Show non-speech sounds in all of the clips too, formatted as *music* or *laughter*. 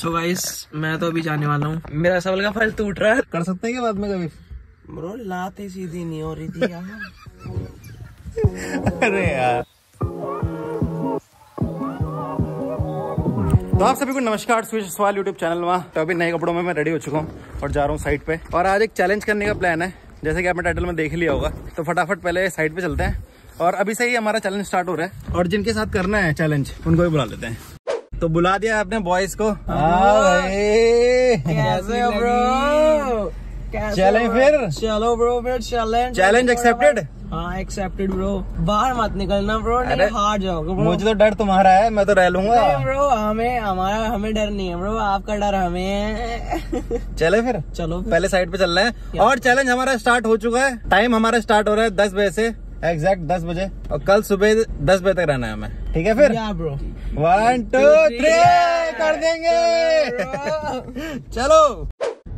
So guys मैं तो अभी जाने वाला हूँ। मेरा सवाल का फल टूट रहा है। कर सकते हैं क्या बाद में कभी? ब्रो लाते सीधी नहीं हो रही थी यार। *laughs* अरे यार। तो आप सभी को नमस्कार स्विच सवाल यूट्यूब चैनल वहाँ तो अभी नए कपड़ों में मैं रेडी हो चुका हूँ और जा रहा हूँ साइड पे। और आज एक चैलेंज करने का प्लान है। जैसे कि आपने टाइटल में देख लिया होगा। तो फटाफट पहले साइड पे चलते हैं। और अभी से ही हमारा चैलेंज स्टार्ट हो रहा है। और जिनके साथ करना है चैलेंज उनको भी बुला लेते हैं। तो बुला दिया आपने बॉयज़ को। कैसे हो ब्रो चलें फिर? चलो ब्रो फिर चैलेंज चैलेंज एक्सेप्टेड हाँ एक्सेप्टेड ब्रो बाहर मत निकलना ब्रो नहीं अरे, हार जाओगे ब्रो मुझे तो डर तुम्हारा है मैं तो रह लूँगा। ब्रो हमें हमारा हमें डर नहीं है ब्रो आपका डर हमें है। चले फिर। चलो फिर। पहले साइड पे चल रहे हैं और चैलेंज हमारा स्टार्ट हो चुका है। टाइम हमारा स्टार्ट हो रहा है दस बजे से। एग्जैक्ट दस बजे और कल सुबह दस बजे तक रहना है हमें। ठीक है फिर? ब्रो वन टू थ्री कर देंगे। *laughs* चलो।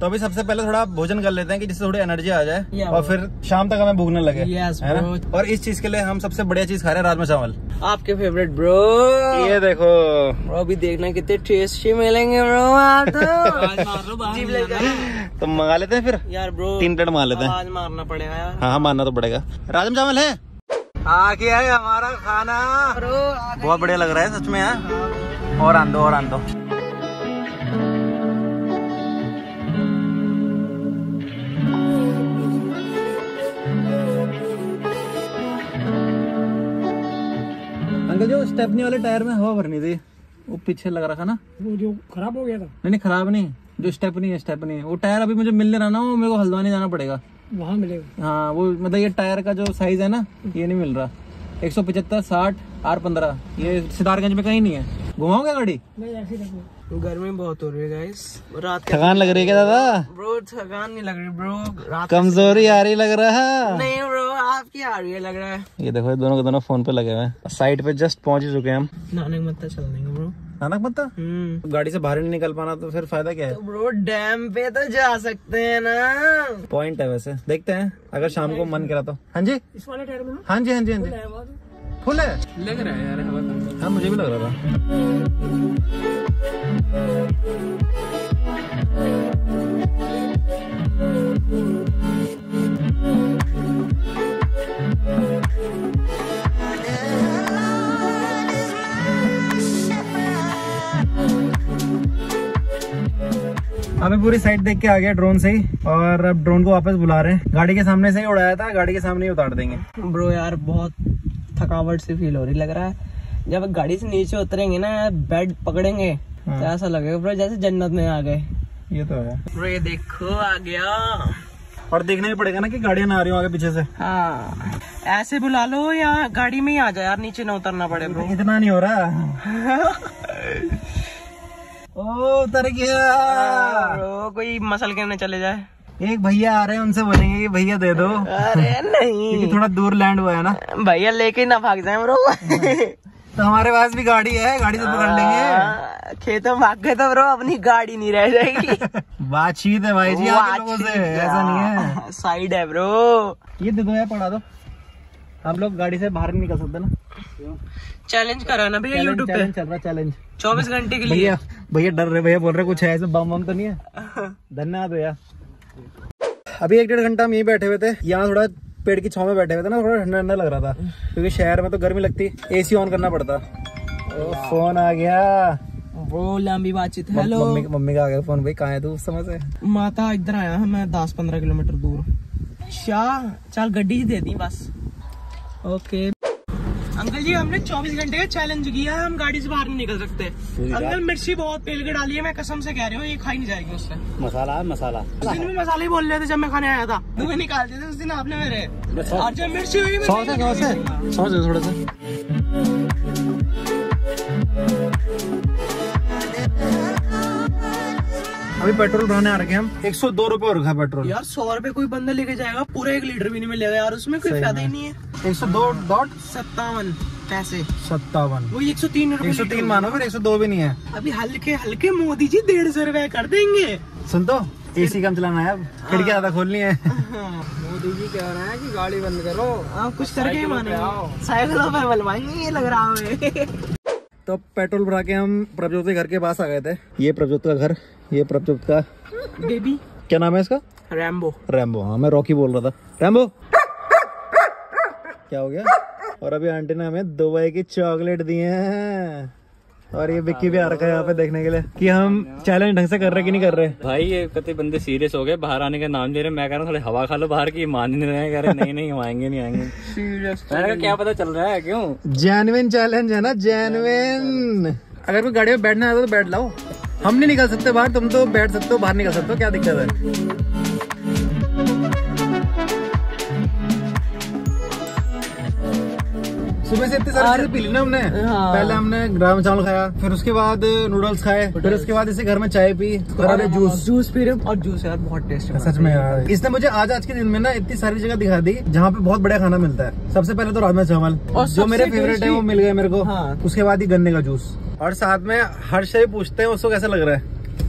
तो अभी सबसे पहले थोड़ा भोजन कर लेते हैं कि जिससे थोड़ी एनर्जी आ जाए। और फिर शाम तक हमें भूखने लगे Yes, है ना? और इस चीज़ के लिए हम सबसे बढ़िया चीज़ खा रहे हैं राजमा चावल। आपके फेवरेट ब्रो ये देखो। ब्रो अभी देखना कितने टेस्टी मिलेंगे ब्रो तो। *laughs* तो मंगा लेते हैं फिर? यार ब्रो तीन प्लेट मंगा लेते हैं। आवाज़ मारना पड़ेगा यार। हाँ हाँ मानना तो पड़ेगा। राजमा चावल है? आ गया है हमारा खाना। ब्रो बहुत बढ़िया लग रहा है सच में यार और आंदो और आंदो। अंकल जो स्टेपनी वाले टायर में हवा भरनी थी वो पीछे लग रहा था ना। वो जो खराब हो गया था। नहीं नहीं खराब नहीं जो स्टेपनी है स्टेपनी है। वो टायर अभी मुझे मिलने रहा ना वो मेरे को हल्द्वानी जाना पड़ेगा। वहाँ मिलेगा। हाँ वो मतलब ये टायर का जो साइज़ है ना ये नहीं मिल रहा। एक सौ पचहत्तर साठ आर पंद्रह ये सितारगंज में कहीं नहीं है। घुमाओगे गाड़ी? नहीं ऐसे रखो गर्मी बहुत हो रही है गाइस रात थकान लग रही है क्या दादा? ब्रो थकान नहीं लग रही ब्रो रात कमज़ोरी आ रही लग रहा है। नहीं ब्रो आपकी आ रही है लग रहा है। ये देखो ये दोनों के दोनों फ़ोन पे लगे हुए हैं। साइड पे जस्ट पहुँच ही चुके हैं हम। नानक मत्ता चल देंगे ब्रो नानक मत्ता हम्म गाड़ी से बाहर नहीं निकल पाना तो फिर फ़ायदा क्या है? तो ब्रो डैम पे तो जा सकते हैं ना। पॉइंट है वैसे। देखते हैं अगर शाम को मन करा तो। हाँ जी? इस वाले टायर में हाँ जी हाँ जी हाँ जी। फुल है लग रहा है यार हवा हाँ मुझे भी लग रहा था। अभी पूरी साइड देख के आ गया ड्रोन से ही और अब ड्रोन को वापस बुला रहे हैं। गाड़ी के सामने से ही उड़ाया था गाड़ी के सामने ही उतार देंगे। ब्रो यार बहुत थकावट सी फील हो रही लग रहा है। जब गाड़ी से नीचे उतरेंगे ना बेड पकड़ेंगे तो हाँ। ऐसा लगेगा ब्रो जैसे जन्नत में आ गए। ये तो है। ब्रो ये देखो आ गया। और देखना भी पड़ेगा ना कि गाड़ियाँ ना आ रही हो आगे पीछे से। हाँ। ऐसे बुला लो या गाड़ी में ही आ जाए यार नीचे ना उतरना पड़े ब्रो इतना नहीं हो रहा। *laughs* ओ उतर गया। ब्रो कोई मसल करने चले जाए। एक भैया आ रहे हैं उनसे बोलेंगे कि भैया दे दो। अरे नहीं। क्योंकि थोड़ा दूर लैंड हुआ है ना। भैया लेके ना भाग जाए ब्रो तो हमारे पास भी गाड़ी है गाड़ी से पकड़ लेंगे। खेतों में भाग गए तो ब्रो अपनी गाड़ी नहीं रह जाएगी। *laughs* बातचीत है भाई जी लोगों से ऐसा नहीं है। साइड है ब्रो ये दे दो यार पढ़ा दो। हम लोग गाड़ी से बाहर नहीं निकल सकते ना। चैलेंज करा ना भैया यूट्यूब पे। चल रहा चैलेंज चौबीस घंटे के लिए। भैया भैया डर रहे भैया बोल रहे कुछ है ऐसे बम बम तो नहीं है? *laughs* धन्यवाद भैया। अभी एक डेढ़ घंटा हम यहीं बैठे हुए थे। यहाँ थोड़ा पेड़ की छाव में बैठे हुए थे ना थोड़ा ठंडा ठंडा लग रहा था। क्योंकि शहर में तो गर्मी लगती एसी ऑन करना पड़ता। फ़ोन आ गया। ब्रो लंबी बातचीत। हेलो मम्मी मम्मी का आ गया फ़ोन भाई कहाँ है तू उस समय से? माता इधर आया है मैं दस पंद्रह किलोमीटर दूर। शाह चल गड्डी ही दे दी बस। ओके अंकल जी हमने 24 घंटे का चैलेंज किया है हम गाड़ी से बाहर नहीं निकल सकते। अंकल मिर्ची बहुत पेल के डाली है मैं कसम से कह रही हूँ ये खाई नहीं जाएगी उससे। मसाला है मसाला। उस दिन भी मसाले बोल रहे थे जब मैं खाने आया था। मुझे निकाल दिए थे उस दिन आपने मेरे। और जब मिर्ची हुई थोड़ा सा। अभी पेट्रोल भराने आ रखे हम। एक सौ दो रुपये और रखा पेट्रोल। यार सौ रुपए कोई बंदा लेके जाएगा पूरा एक लीटर भी नहीं मिलेगा यार उसमें कोई फ़ायदा ही नहीं है। एक सौ दो डॉट सत्तावन पैसे। सत्तावन। वो एक सौ तीन एक सौ तीन मानो फिर एक सौ दो भी नहीं है। अभी हल्के हल्के मोदी जी डेढ़ सौ रुपए कर देंगे। सुन तो एसी कम चलाना है अब। खिड़की ज़्यादा खोलनी है। मोदी जी कह रहे हैं कि गाड़ी बंद करो। आप कुछ करके ही मानेंगे साइकिलों पे मलवाएँगे ये लग रहा है। तो पेट्रोल भरा के हम प्रभजोत के घर के पास आ गए थे। ये प्रभजोत का घर ये प्रभजोत का बेबी क्या नाम है इसका? रैम्बो रैम्बो हाँ मैं रॉकी बोल रहा था। रैम्बो क्या हो गया? और अभी आंटी ने हमें दुबई की चॉकलेट दी है। और ये बिक्की भी आ रखा है यहाँ पे देखने के लिए। कि हम चैलेंज ढंग से कर रहे कि नहीं कर रहे? भाई ये कते बंदे सीरियस हो गए। बाहर आने का नाम ले रहे। मैं कह रहा हूँ थोड़ी हवा खा लो बाहर की। मान नहीं रहे। कह रहे नहीं नहीं हम आएँगे नहीं आएँगे। मैंने कहा क्या पता चल रहा है? क्यों? जेनविन चैलेंज है ना? जेनविन अगर कोई गाड़ी में बैठना है तो बैठ लाओ। हम नहीं निकल सकते बाहर। तुम तो बैठ सकते हो बाहर निकल सकते हो। क्या दिक्कत है? सुबह से इतनी सारी चीज़ें पी ली ना हमने। हाँ। पहले हमने ग्राम चावल खाया फिर उसके बाद नूडल्स खाए फिर उसके बाद इसे घर में चाय पी और जूस जूस पी रहे और जूस यार बहुत टेस्ट सच में यार। इसने मुझे आज आज के दिन में ना इतनी सारी जगह दिखा दी जहाँ पे बहुत बढ़िया खाना मिलता है। सबसे पहले तो राजमा चावल जो मेरे फेवरेट है वो मिल गए मेरे को। हाँ। उसके बाद ही गन्ने का जूस और साथ में हर शय पूछते हैं उसको कैसा लग रहा है?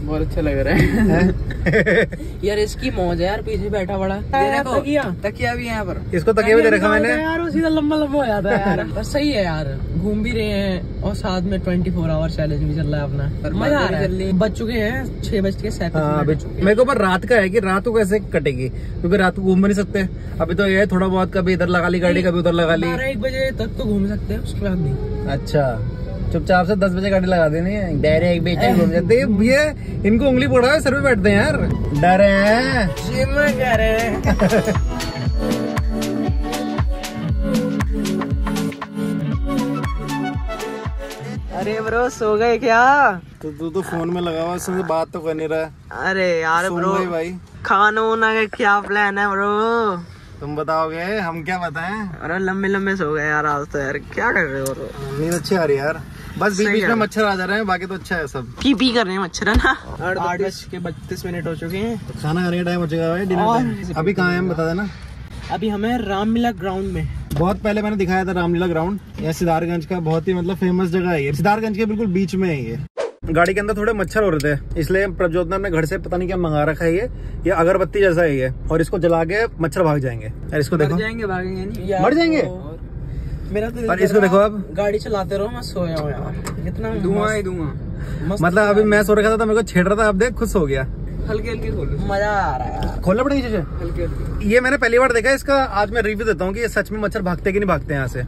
बहुत अच्छा लग रहा है। *laughs* यार इसकी मौज है यार पीछे बैठा बड़ा तकिया। तकिया भी यहाँ पर। इसको तकिया भी दे रखा मैंने। यार वो सीधा लंबा लंबा हो जाता है यार। *laughs* पर सही है यार घूम भी रहे हैं और साथ में ट्वेंटी फोर आवर चैलेंज भी चल रहा है अपना। मज़ा आ रहा है। बज चुके हैं छह बज के हाँ, सैंतीस मेरे को पर रात का है कि रात को कैसे कटेगी? क्योंकि रात को घूम नहीं सकते। अभी तो ये थोड़ा बहुत कभी इधर लगा ली गाड़ी कभी उधर लगा ली। एक बजे तक तो घूम सकते हैं उसके बाद नहीं। अच्छा। चुपचाप से दस बजे गाड़ी लगा देनी है। डायरेक्ट बेचे घूम जाते हैं। ये इनको उंगली पड़ा है सर पे बैठते हैं यार। डरे हैं। अरे ब्रो सो गए क्या? तो तू तो फ़ोन में लगा हुआ उससे बात तो कर नहीं रहा अरे यार ब्रो भाई भाई। खाना वाना का क्या प्लान है ब्रो? तुम बताओगे हम क्या बताएँ? अरे लंबे लंबे सो गए यार आज तो यार। क्या कर रहे हो नींद अच्छी आ रही है यार। बस बीच बीच में मच्छर आ जा रहे हैं बाकी तो अच्छा है सब। पी पी कर रहे हैं मच्छर है ना? आठ बज के बत्तीस मिनट हो चुके हैं। तो खाना खाने का टाइम हो चुका है डिनर टाइम अभी कहाँ है बता देना। अभी हमें रामलीला ग्राउंड में। बहुत पहले मैंने दिखाया था रामलीला ग्राउंड यह सिद्धार्थगंज का बहुत ही मतलब फ़ेमस जगह है ये। सिद्धार्थगंज के बिल्कुल बीच में है ये। गाड़ी के अंदर थोड़े मच्छर हो रहे थे इसलिए प्रज्योत ने अपने घर से पता नहीं क्या मंगा रखा है ये। ये अगरबत्ती जैसा है ये और इसको जला के मच्छर भाग जाएँगे। यार इसको देखो। जाएँगे भागेंगे नहीं। मर जाएँगे? मेरा तो दिल इसको देखो अब। गाड़ी चलाते रहो मैं सोया हूँ। यार इतना धुआँ ही धुआँ। मतलब अभी मैं सो रखा था तो मेरे को छेड़ रहा था अब देख खुश हो गया। हल्के हल्के खोलो मज़ा आ रहा है खोलना पड़ेगी चीज़ें ये मैंने पहली बार देखा है इसका आज मैं रिव्यू देता हूँ कि ये सच में मच्छर भागते कि नहीं भागते यहाँ से।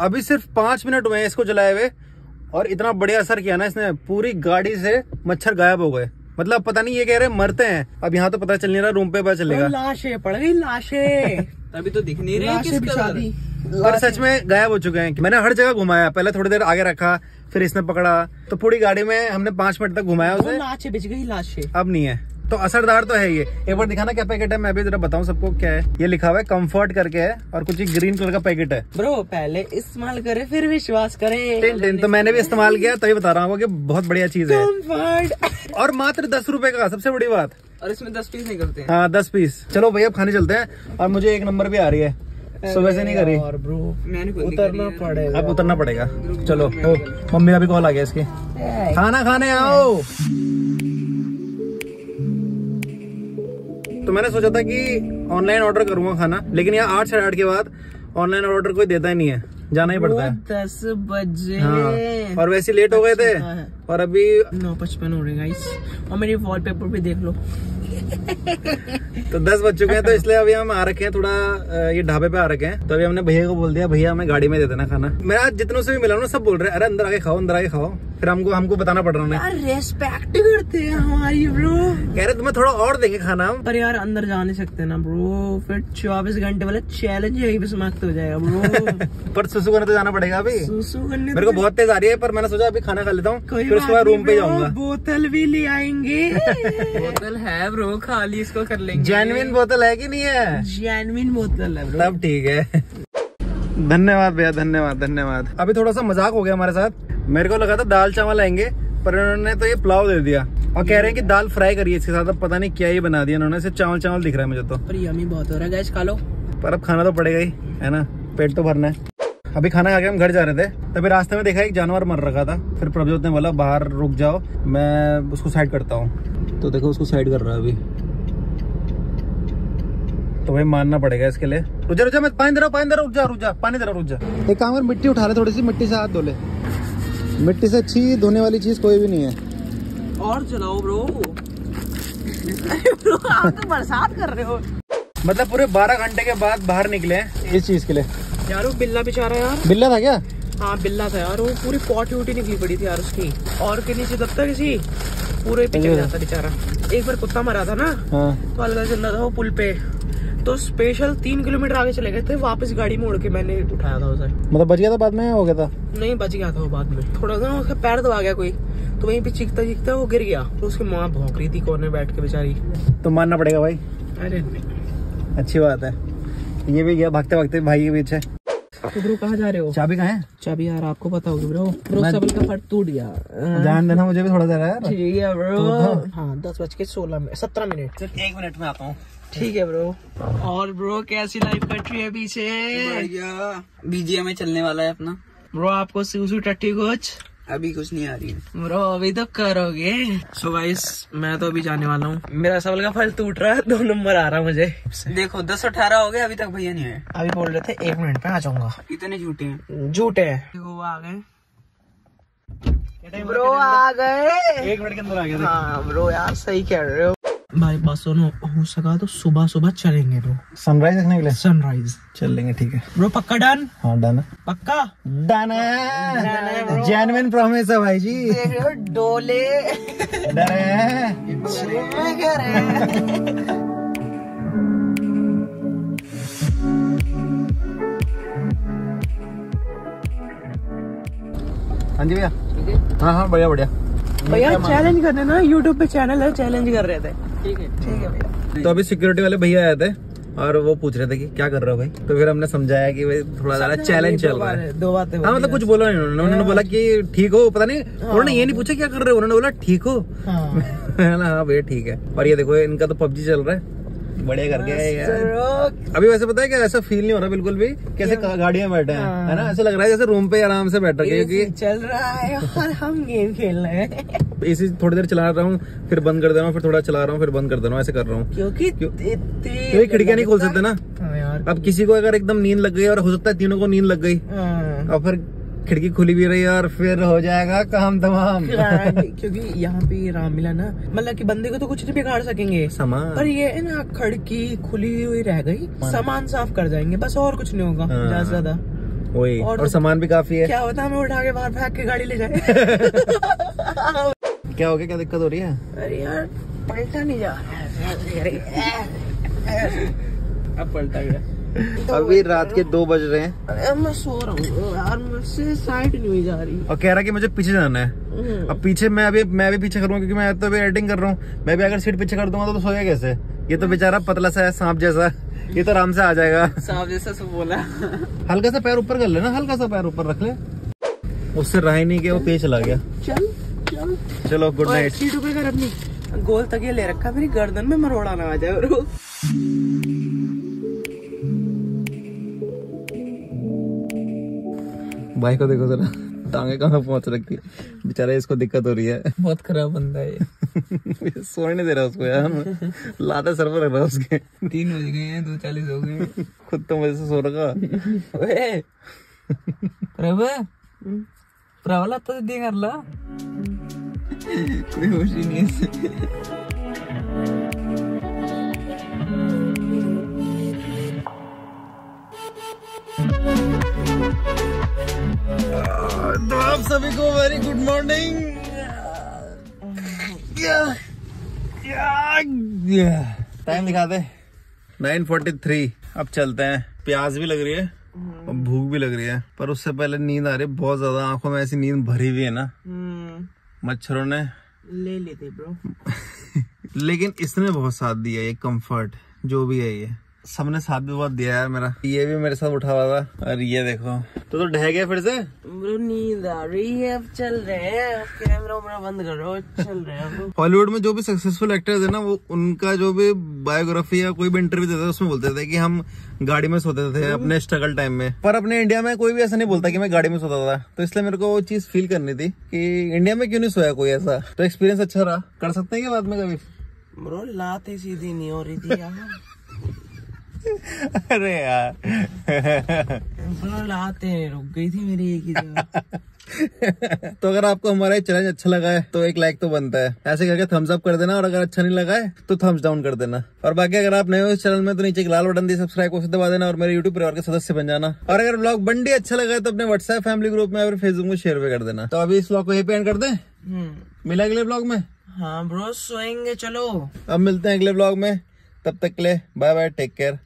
अभी सिर्फ़ पाँच मिनट हुए हैं इसको जलाए हुए और इतना बढ़िया असर किया ना इसने पूरी गाड़ी से मच्छर गायब हो गए। मतलब पता नहीं ये कह रहे मरते हैं। अब यहाँ तो पता चल नहीं रहा रूम पे पता चलेगा। लाशें पड़ गई लाशें। *laughs* अभी तो दिख नहीं रही पर सच में गायब हो चुके हैं मैंने हर जगह घुमाया पहले थोड़ी देर आगे रखा फिर इसने पकड़ा। तो पूरी गाड़ी में हमने पाँच मिनट तक घुमाया उसे। लाशें बिछ गई लाशें अब नहीं है। तो असरदार तो है ये। एक बार दिखाना क्या पैकेट है मैं भी जरा बताऊँ सबको क्या है। ये लिखा हुआ है कंफर्ट करके है और कुछ ग्रीन कलर का पैकेट है। ब्रो पहले इस्तेमाल करे फिर विश्वास करें। टिन टिन तो मैंने भी इस्तेमाल किया तभी बता रहा हूँ कि बहुत बढ़िया चीज़ है। और मात्र दस रूपए का सबसे बड़ी बात। और इसमें दस पीस निकलते हैं हाँ दस पीस चलो भैया अब खाने चलते हैं और मुझे एक नंबर भी आ रही है। सुबह से नहीं करी। और ब्रो उतरना पड़ेगा। अब उतरना पड़ेगा। चलो ओ, मम्मी का भी कॉल आ गया इसकी। खाना खाने आओ। तो मैंने सोचा था कि ऑनलाइन ऑर्डर करूँगा खाना लेकिन यहाँ आठ साढ़े आठ के बाद ऑनलाइन ऑर्डर कोई देता ही नहीं है। जाना ही पड़ता है। दस बजे। हाँ और वैसे लेट हो गए थे हाँ, और अभी नौ पचपन हो रहे गाइस और मेरी वॉलपेपर भी देख लो। तो दस बज चुके हैं तो इसलिए अभी हम आ रखे हैं थोड़ा ये ढाबे पे आ रखे हैं। तो अभी हमने भैया को बोल दिया भैया हमें गाड़ी में दे देना खाना। मैं आज जितनों से भी मिला हूँ ना सब बोल रहे हैं अरे अंदर आके खाओ अंदर आके खाओ। फिर हमको हमको बताना पड़ रहा है यार रेस्पेक्ट करते हैं हमारी ब्रो कह रहे तुम्हें थोड़ा और देंगे खाना हम। पर यार अंदर जा नहीं सकते ना ब्रो फिर चौबीस घंटे वाला चैलेंज यही पे समाप्त हो जाएगा ब्रो *laughs* पर सुसु करने तो जाना पड़ेगा अभी। सुसु करने मेरे को बहुत तेज आ रही है पर मैंने सोचा अभी खाना खा लेता हूँ। कोई फिर उसके बाद रूम पे जाऊँगा। बोतल भी ले आएँगे। *laughs* बोतल है ब्रो खाली इसको कर लेंगे। जेनविन बोतल है कि नहीं है? जेनविन बोतल है ब्रो तब ठीक है। धन्यवाद भैया धन्यवाद धन्यवाद। अभी थोड़ा सा मज़ाक हो गया हमारे साथ। मेरे को लगा था दाल चावल आएँगे पर उन्होंने तो ये पुलाव दे दिया। और कह रहे हैं कि दाल फ्राई करिए इसके साथ अब पता नहीं क्या ही बना दिया उन्होंने सिर्फ़ चावल चावल दिख रहा है मुझे तो। पर यमी बहुत हो रहा है गैस खा लो। पर अब खाना तो पड़ेगा ही है ना? पेट तो भरना है। अभी खाना खा के हम घर जा रहे थे तभी रास्ते में देखा एक जानवर मर रखा था। फिर प्रभजोत ने बोला बाहर रुक जाओ मैं उसको साइड करता हूँ। तो देखो उसको साइड कर रहा है अभी। तो भाई मानना पड़ेगा इसके लिए। रुक जा मैं पानी दे रहा हूँ पानी दे रहा हूँ रुक जा रुक जा पानी दे रहा हूँ रुक जा एक काम कर मिट्टी उठा ले थोड़ी सी मिट्टी से हाथ धो ले। मिट्टी से अच्छी धोने वाली चीज़ कोई भी नहीं है। और चलाओ ब्रो ब्रो *laughs* आप तो बरसात कर रहे हो। मतलब पूरे 12 घंटे के बाद बाहर निकले हैं। इस चीज़ के लिए। यार वो बिल्ला बेचारा यार। बिल्ला था क्या? हाँ बिल्ला था यार वो पूरी पॉटी वोटी निकली पड़ी थी यार उसकी। और के नीचे दब तक किसी पूरे पे चल जाता बेचारा। एक बार कुत्ता मरा था ना हाँ। तो अलग चल रहा था वो पुल पे। तो स्पेशल तीन किलोमीटर आगे चले गए थे वापस गाड़ी मोड़ के मैंने उठाया था उसे। मतलब बच गया था बाद में हो गया था? नहीं बच गया था वो बाद में। थोड़ा सा उसका पैर दबा गया कोई तो वहीं पे चीखता चीखता वो गिर गया। तो उसकी माँ भौंक रही थी कोने बैठ के बेचारी। तो मानना पड़ेगा भाई। अरे नहीं। अच्छी बात है। ये भी गया भागते भागते भाई के पीछे। ब्रो कहाँ जा रहे हो? चाबी कहा है? चाबी यार आपको पता होगी ब्रो। ब्रो सबल का फट टूट गया। ध्यान देना मुझे भी थोड़ा देर यार। ठीक है ब्रो। तो हाँ दस बज के सोलह मिनट सत्रह मिनट। सिर्फ़ एक मिनट में आता हूँ। ठीक है ब्रो। और ब्रो कैसी लाइफ कट रही है पीछे बीजे बीजीएम में चलने वाला है अपना। ब्रो आपको सूसू टट्टी कुछ? अभी कुछ नहीं आ रही है। ब्रो अभी तो करोगे। सो गाइस मैं तो अभी जाने वाला हूँ। मेरा सवाल का फल टूट रहा है दो नंबर आ रहा है मुझे। देखो दस अठारह हो गए अभी तक भैया नहीं आए। अभी बोल रहे थे एक मिनट में आ जाऊँगा। इतने झूठे हैं। झूठे है। वो आ गए। ब्रो आ गए। एक मिनट के अंदर आ गए हाँ ब्रो यार सही कह रहे हो। भाई बस सुनो हो सका तो सुबह सुबह चलेंगे ब्रो। सनराइज देखने के लिए? सनराइज चल लेंगे ठीक है। ब्रो पक्का डन? हाँ डन पक्का? डन है। जेनविन प्रॉमिस है भाई जी। देख रहे हो डोले। डन है। जी भैया। हाँ हाँ बढ़िया बढ़िया। भैया चैलेंज करने ना यूट्यूब पे चैनल है चैलेंज कर रहे थे। ठीक है। ठीक है भैया। तो अभी सिक्योरिटी वाले भैया आए थे और वो पूछ रहे थे कि क्या कर रहे हो भाई? तो फिर हमने समझाया कि भाई थोड़ा ज़्यादा चैलेंज चल रहा है। दो बातें हाँ मतलब कुछ बोला नहीं उन्होंने। उन्होंने बोला कि ठीक हो पता नहीं। उन्होंने ये नहीं पूछा क्या कर रहे हो? उन्होंने बोला ठीक हो। हाँ। *laughs* हाँ भैया ठीक है। और ये देखो इनका तो पबजी चल रहा है। बढ़िया करके अभी वैसे पता है क्या ऐसा फील नहीं हो रहा बिल्कुल भी कैसे गाड़ियाँ बैठे हैं है। ना? ऐसा लग रहा है जैसे रूम पे आराम से बैठ रखे क्योंकि चल रहा है और हम गेम खेल रहे हैं। एसी थोड़ी देर चला रहा हूँ फिर बंद कर दे रहा हूँ फिर थोड़ा चला रहा हूँ फिर बंद कर दे रहा हूँ ऐसे कर रहा हूँ। क्योंकि क्योंकि खिड़कियाँ नहीं खोल सकते ना? हाँ यार। अब किसी को अगर एकदम नींद लग गई और हो सकता है तीनों को नींद लग गई हाँ। और फिर खिड़की खुली भी रही और फिर हो जाएगा काम तमाम। क्योंकि यहाँ पे राम मिला ना मतलब कि बंदे को तो कुछ नहीं बिगाड़ सकेंगे। सामान। पर ये है ना खिड़की खुली हुई रह गई सामान साफ़ कर जाएँगे बस और कुछ नहीं होगा हाँ। ज़्यादा से ज़्यादा। वही और और, सामान भी काफ़ी है। क्या होता है हमें उठा के बाहर फेंक के गाड़ी ले जाए। *laughs* क्या हो गया क्या दिक्कत हो रही है? अरे यार पलटा नहीं जा रहा है। अब पलटा गया *laughs* अभी रात के दो बज रहे हैं। अरे मैं सो रहा हूँ यार मुझसे साइड नहीं जा रही। और कह रहा कि मुझे पीछे जाना है। हम्म। अब पीछे मैं अभी मैं भी पीछे करूँगा क्योंकि मैं तो अभी एडिटिंग कर रहा हूँ। मैं भी अगर सीट पीछे कर दूँगा तो, तो सोएगा कैसे? ये तो बेचारा पतला सा है सांप जैसा। ये तो आराम से आ जाएगा। साहब जैसा सब बोला। हल्का सा पैर ऊपर कर लेना हल्का सा पैर ऊपर रख ले। उससे रहा नहीं गया वो तेज चला गया। चल चल। चलो गुड नाइट सीट ऊपर कर अपनी। गोल तक ये ले रखा मेरी गर्दन में मरोड़ा ना आ जाए भाई को देखो जरा टांगे कहाँ पहुँच रखी है? बेचारा इसको दिक्कत हो रही है। बहुत खराब बंदा है *laughs* सोने नहीं दे रहा उसको यार। लाते सर पर रख रहा उसके। तीन बज गए हैं दो चालीस हो गए खुद तो मज़े से सो रखा। प्रभु कर ला। कोई होश ही नहीं है। तो आप सभी को वेरी गुड मॉर्निंग टाइम दिखा दे 9:43 अब चलते हैं। प्यास भी लग रही है और भूख भी लग रही है। पर उससे पहले नींद आ रही है। बहुत ज़्यादा। आँखों में ऐसी नींद भरी हुई है ना। हम्म, मच्छरों ने ले लेते ब्रो *laughs* लेकिन इसने बहुत साथ दिया ये कंफर्ट जो भी है ये। सबने साथ भी बहुत दिया है मेरा। ये भी मेरे साथ उठा हुआ था और ये देखो। तो तो ढह गया फिर से? नींद आ रही है अब चल रहे हैं। अब कैमरा वैमरा बंद करो चल रहे हैं हॉलीवुड में जो भी सक्सेसफुल एक्टर्स है ना वो उनका जो भी बायोग्राफी या कोई भी इंटरव्यू देता है उसमें बोलते थे कि हम गाड़ी में सोते थे अपने स्ट्रगल टाइम में। पर अपने इंडिया में कोई भी ऐसा नहीं बोलता कि मैं गाड़ी में सोता था। तो इसलिए मेरे को वो चीज़ फील करनी थी कि इंडिया में क्यों नहीं सोया कोई ऐसा? तो एक्सपीरियंस अच्छा रहा। कर सकते हैं क्या बाद में कभी? ब्रो लाते सीधी नहीं हो रही थी यार। अरे यार। लाते रुक गई थी मेरी एक ही तो अगर आपको हमारा ये चैलेंज अच्छा लगा है तो एक लाइक तो बनता है। ऐसे करके थम्स अप कर देना और अगर अच्छा नहीं लगा है तो थम्स डाउन कर देना। और बाकी अगर आप नए हो इस चैनल में तो नीचे एक लाल बटन दी सब्सक्राइब को दबा देना और मेरे यूट्यूब परिवार के सदस्य बन जाना। और अगर ब्लॉग बंडी अच्छा लगा है तो अपने व्हाट्सएप फैमिली ग्रुप में और फेसबुक में शेयर भी कर देना। तो अभी इस ब्लॉग को यही पे कर दें? हम्म। मिला अगले ब्लॉग में? हाँ ब्रो सोएँगे चलो। अब मिलते हैं अगले ब्लॉग में। तब तक के लिए बाय बाय टेक केयर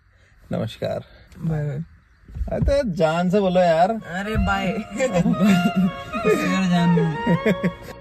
नमस्कार। बाय। बाय अरे तो जान से बोलो यार। अरे बाय। *laughs* जान।